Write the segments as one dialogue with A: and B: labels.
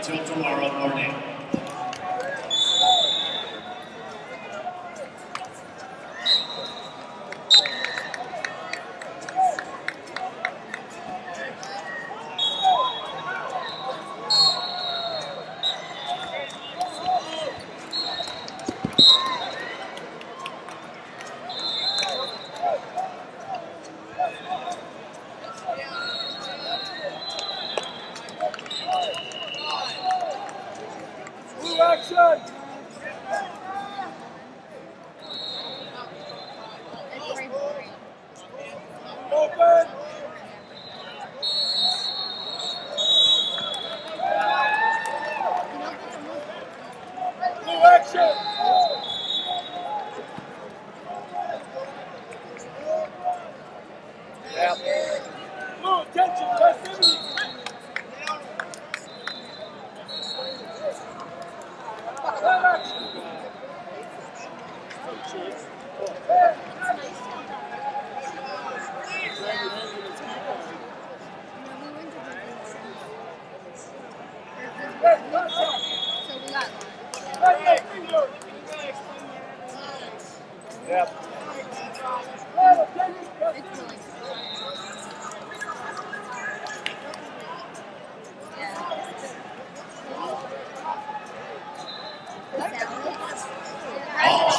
A: until tomorrow morning. Action! Open! Blue action! Blue passivity! All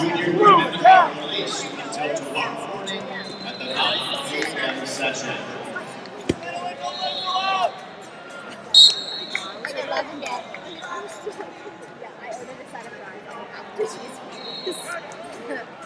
A: junior women have released until tomorrow morning at the 9 a.m. session.
B: Like 11 days. yeah, I ordered a side of fries after cheese.